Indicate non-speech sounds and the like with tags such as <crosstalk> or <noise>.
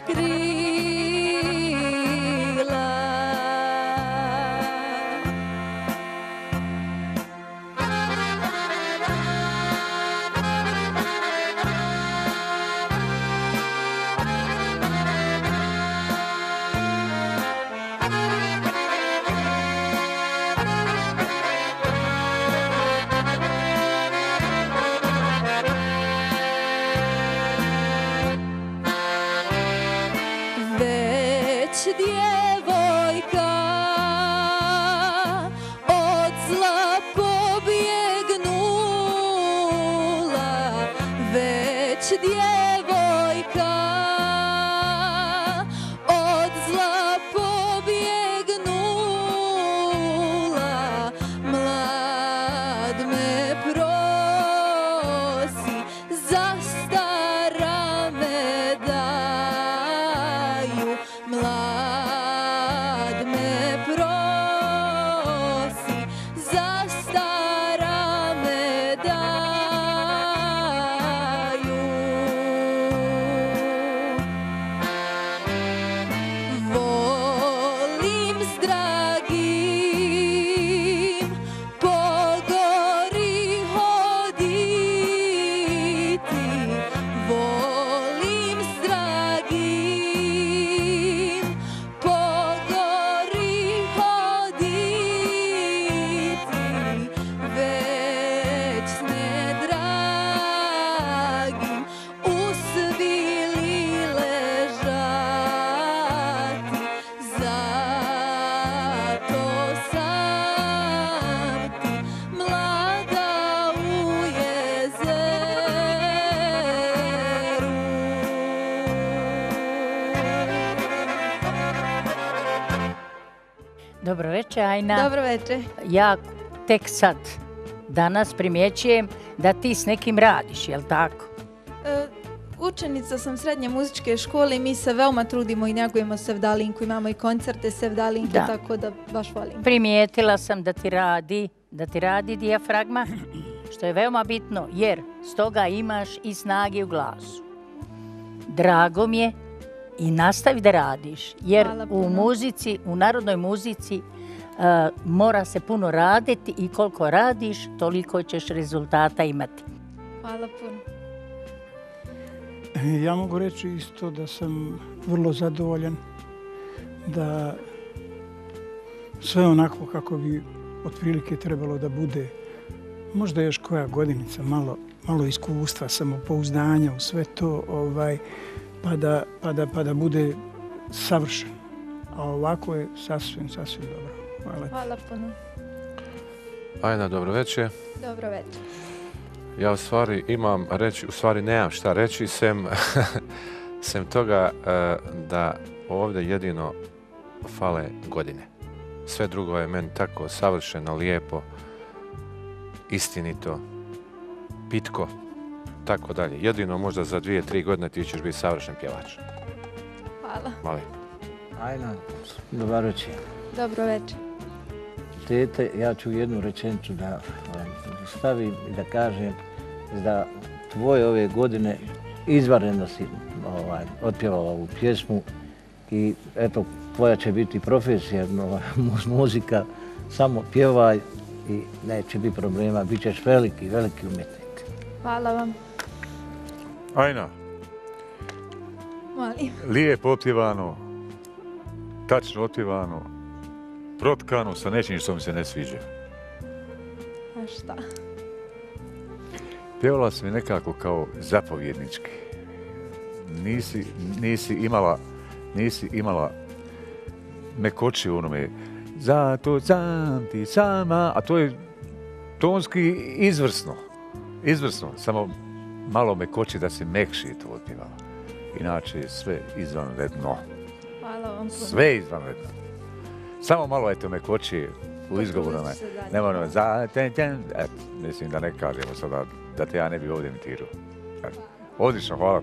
escrever. Dobro večer, Ajna. Dobro večer. Ja tek sad, danas primjećujem da ti s nekim radiš, jel tako? E, učenica sam srednje muzičke škole i mi se veoma trudimo i njegujemo Sevdalinku. Imamo i koncerte Sevdalinke, Da. tako da baš volim. Primijetila sam da ti radi, da ti radi dijafragma, što je veoma bitno, jer stoga imaš i snage u glasu. Drago mi je i nastavi da radiš, jer u muzici, u narodnoj muzici e, mora se puno raditi i koliko radiš, toliko ćeš rezultata imati. Hvala puno. E, Ja mogu reći isto da sam vrlo zadovoljan da sve onako kako bi otprilike trebalo da bude. Možda još koja godinica, malo, malo iskustva, samopouzdanja u sve to, ovaj, pa, da, pa, da, pa da bude savršen. A ovako je sasvim, sasvim dobro. Hvala. ti. Hvala puno. Ajna, dobro večer. Dobro večer. Ja u stvari imam reći, u stvari nemam šta reći, sem, <laughs> sem toga e, da ovdje jedino fale godine. Sve drugo je meni tako savršeno, lijepo, istinito, pitko, tako dalje. Jedino možda za dvije, tri godine ti ćeš biti savršen pjevač. Hvala. Molim. Ajna, dobar večer. Dobro večer. Tete, ja ću jednu rečenicu da ovaj, stavim i da kažem da tvoje ove godine izvanredno si ovaj, otpjevala ovu pjesmu i eto, tvoja će biti profesija, mu- <laughs> muzika, samo pjevaj i neće biti problema, bit ćeš veliki, veliki umjetnik. Hvala vam. Ajna, Molim. lijepo otpjevano, tačno otpjevano, protkano sa nečim što mi se ne sviđa. A šta? Pjevala si mi nekako kao zapovjednički. Nisi, nisi imala, nisi imala mekoći u onome. Zato sam ti sama, a to je tonski izvrsno. Izvrsno, samo malo mekoći da si mekši to otpjevala. Inače je sve izvanredno. Hvala vam. Sve izvanredno. Samo malo eto mekoći u izgovoru. Se dalje. Ne moramo za ten, ten. Eto, mislim da ne kažemo sada da te ja ne bi ovdje imitirao. Odlično, hvala.